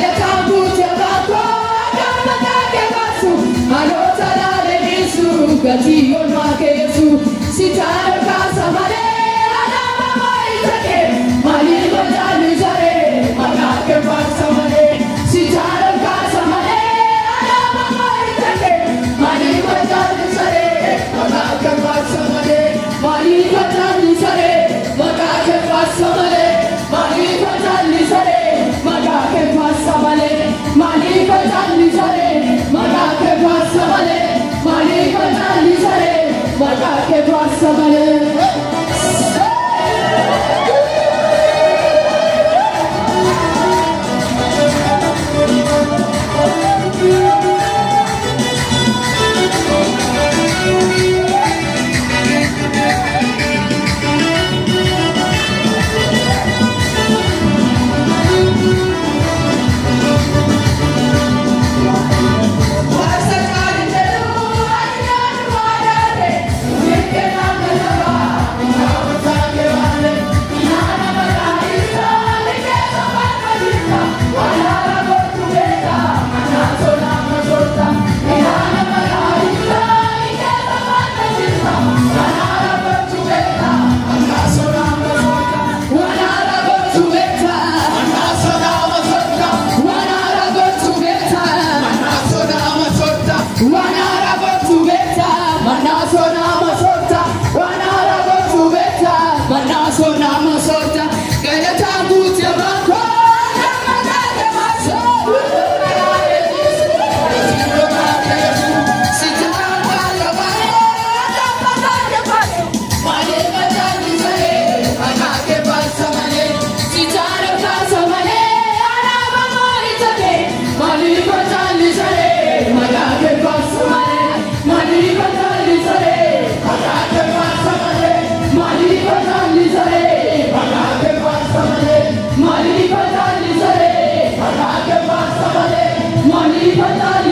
galataan Libertad,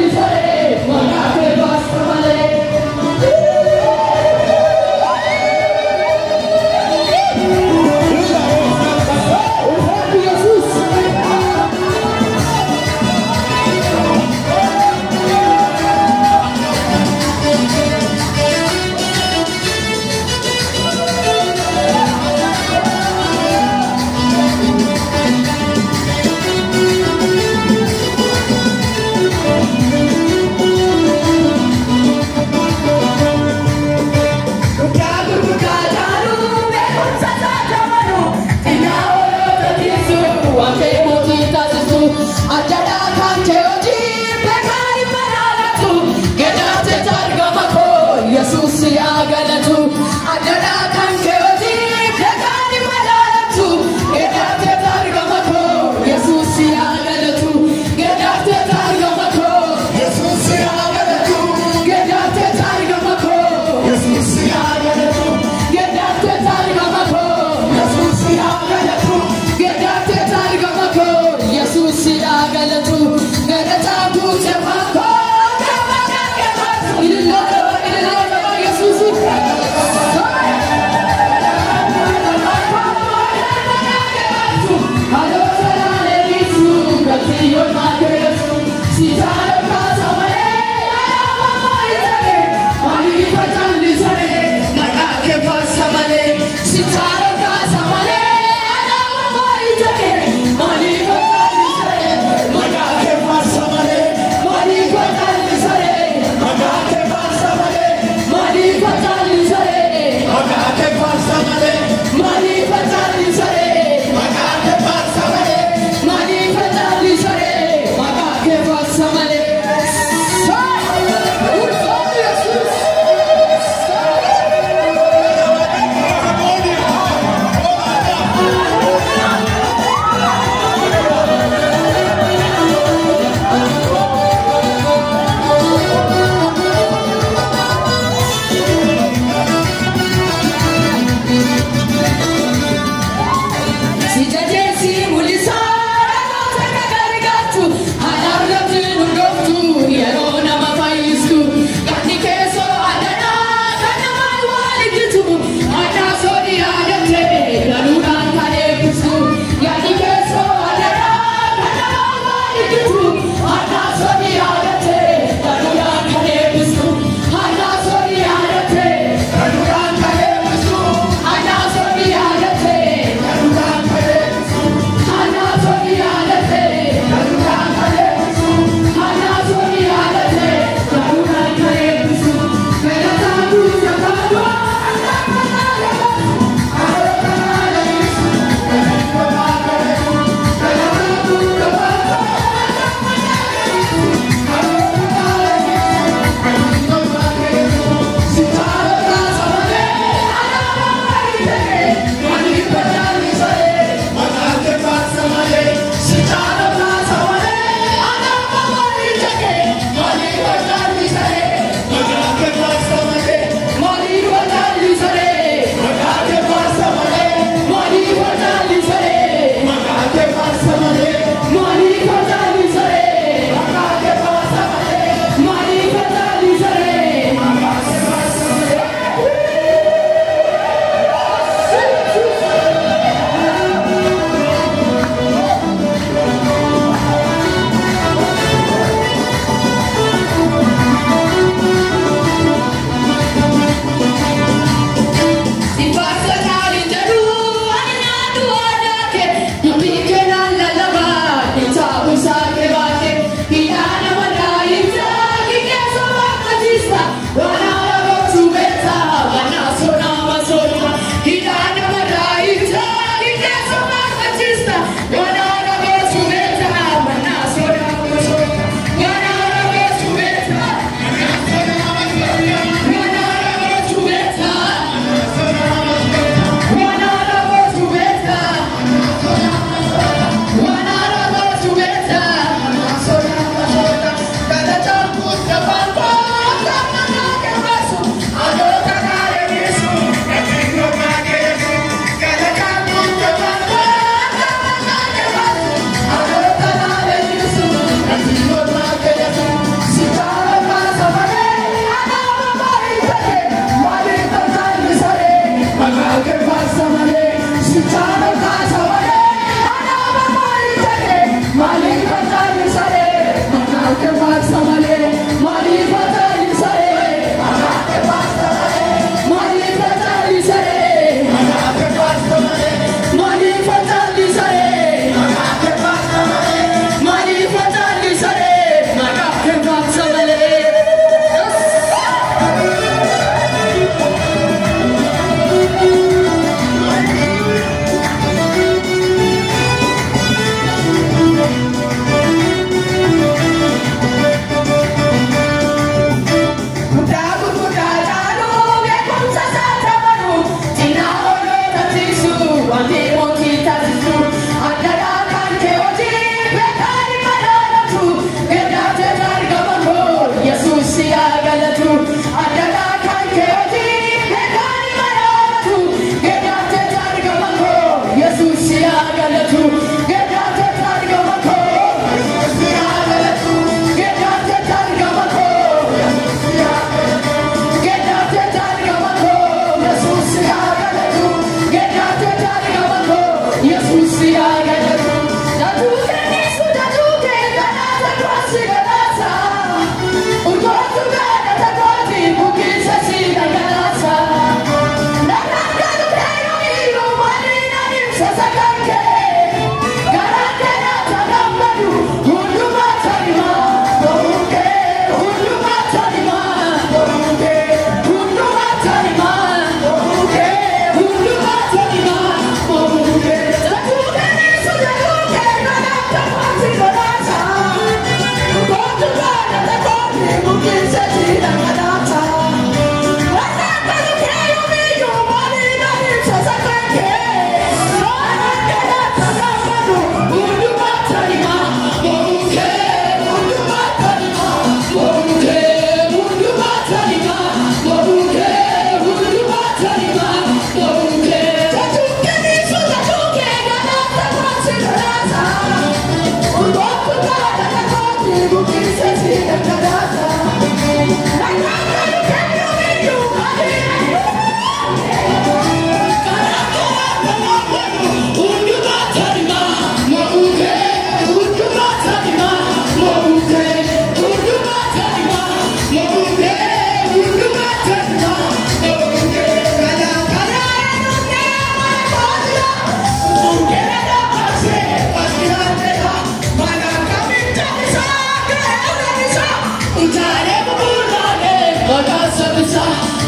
Bana sarılsa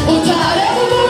utanırım